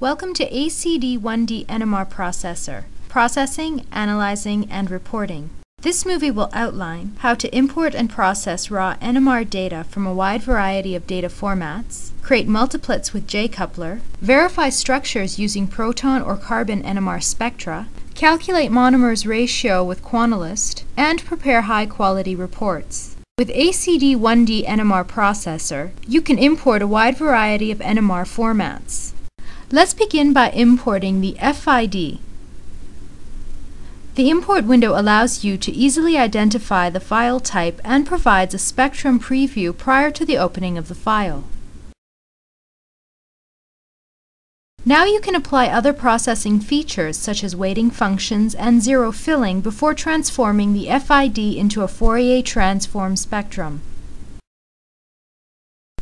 Welcome to ACD1D NMR Processor, Processing, Analyzing, and Reporting. This movie will outline how to import and process raw NMR data from a wide variety of data formats, create multiplets with J-coupler, verify structures using proton or carbon NMR spectra, calculate monomers ratio with Quantolist, and prepare high-quality reports. With ACD1D NMR Processor, you can import a wide variety of NMR formats. Let's begin by importing the FID. The import window allows you to easily identify the file type and provides a spectrum preview prior to the opening of the file. Now you can apply other processing features such as weighting functions and zero filling before transforming the FID into a Fourier transform spectrum.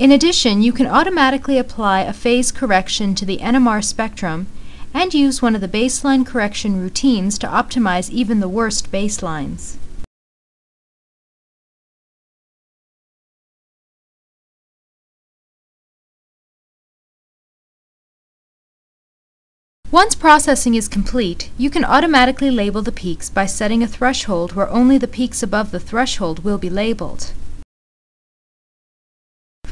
In addition, you can automatically apply a phase correction to the NMR spectrum and use one of the baseline correction routines to optimize even the worst baselines. Once processing is complete, you can automatically label the peaks by setting a threshold where only the peaks above the threshold will be labeled.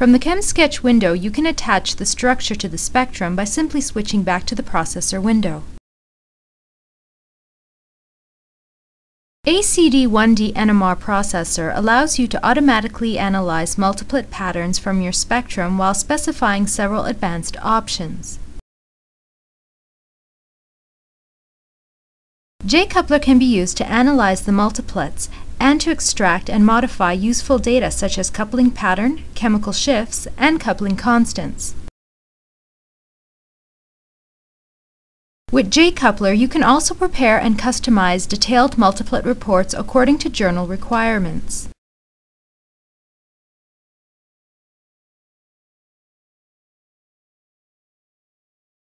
From the ChemSketch window, you can attach the structure to the spectrum by simply switching back to the processor window. ACD1D NMR processor allows you to automatically analyze multiplet patterns from your spectrum while specifying several advanced options. J-coupler can be used to analyze the multiplets and to extract and modify useful data such as coupling pattern, chemical shifts, and coupling constants. With J-coupler, you can also prepare and customize detailed multiplet reports according to journal requirements.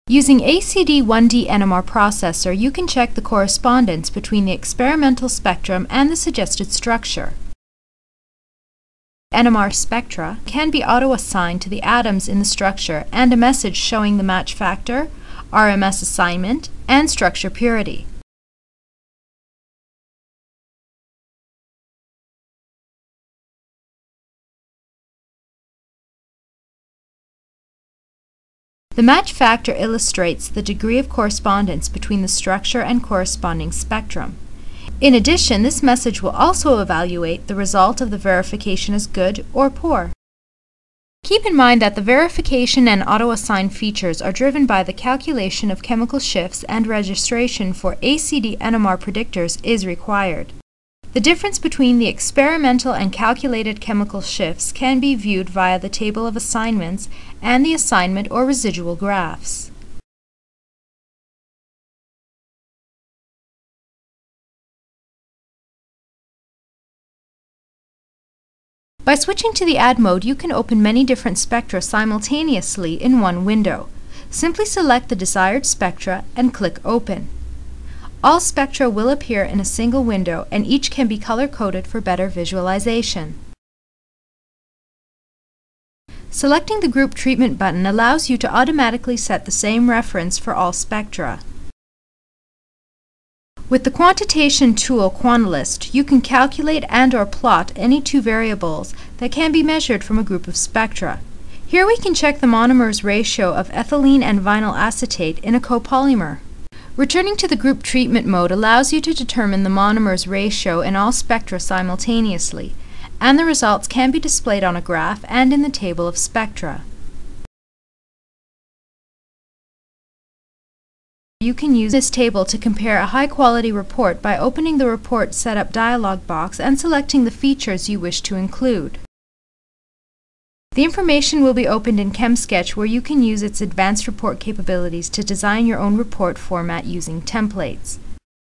Using ACD1D NMR processor, you can check the correspondence between the experimental spectrum and the suggested structure. NMR spectra can be auto-assigned to the atoms in the structure and a message showing the match factor, RMS assignment, and structure purity. The match factor illustrates the degree of correspondence between the structure and corresponding spectrum. In addition, this message will also evaluate the result of the verification as good or poor. Keep in mind that the verification and auto-assign features are driven by the calculation of chemical shifts and registration for ACD NMR predictors is required. The difference between the experimental and calculated chemical shifts can be viewed via the table of assignments and the assignment or residual graphs. By switching to the Add mode, you can open many different spectra simultaneously in one window. Simply select the desired spectra and click Open. All spectra will appear in a single window and each can be color-coded for better visualization. Selecting the Group Treatment button allows you to automatically set the same reference for all spectra. With the quantitation tool Quantolist, you can calculate and or plot any two variables that can be measured from a group of spectra. Here we can check the monomers ratio of ethylene and vinyl acetate in a copolymer. Returning to the group treatment mode allows you to determine the monomers ratio in all spectra simultaneously, and the results can be displayed on a graph and in the table of spectra. You can use this table to compare a high-quality report by opening the Report Setup dialog box and selecting the features you wish to include. The information will be opened in ChemSketch where you can use its advanced report capabilities to design your own report format using templates.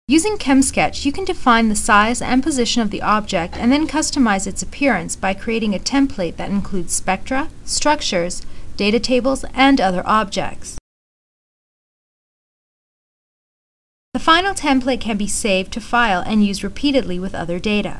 Using ChemSketch, you can define the size and position of the object and then customize its appearance by creating a template that includes spectra, structures, data tables, and other objects. The final template can be saved to file and used repeatedly with other data.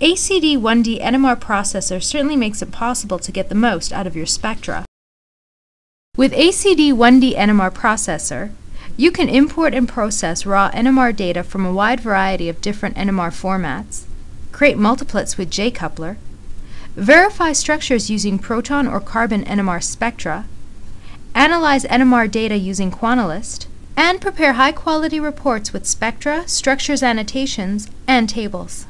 ACD1D NMR processor certainly makes it possible to get the most out of your spectra. With ACD1D NMR processor, you can import and process raw NMR data from a wide variety of different NMR formats, create multiplets with J-coupler, verify structures using proton or carbon NMR spectra, analyze NMR data using Quantolist, and prepare high-quality reports with spectra, structures annotations, and tables.